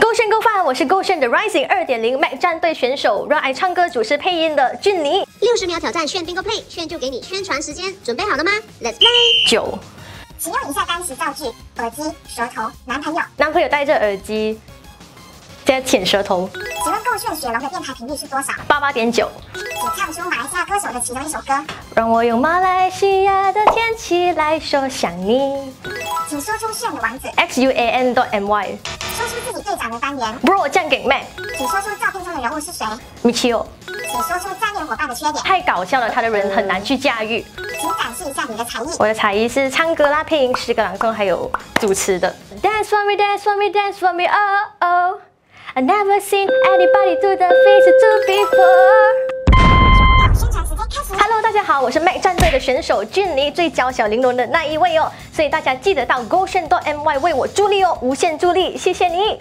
勾炫勾饭，我是勾炫的 Rising 二点零 Mac 战队选手，热爱唱歌、主持、配音的俊尼。六十秒挑战炫 Bingo Play，炫就给你宣传时间，准备好了吗？Let's play。九，请用以下单词造句：耳机、舌头、男朋友。男朋友戴着耳机，在舔舌头。请问够炫雪龙的电台频率是多少？八八点九，请唱出马来西亚歌手的其中一首歌。让我用马来西亚的天气来说想你。请说出炫的王子，X U A N dot M Y。说出自己最长的单元。Bro 酱给 Mac 请说出照片中的人物是谁？米奇欧，请说出战略伙伴的缺点。太搞笑了，他的人很难去驾驭。请展示一下你的才艺。我的才艺是唱歌啦、配音、诗歌朗诵，还有主持的。Dance for me, dance for me, dance for me, oh oh. I never seen anybody do the things you do before. 大家好，我是 mc 战队的选手俊妮，最娇小玲珑的那一位哦，所以大家记得到 Go 炫 .my 为我助力哦，无限助力，谢谢你。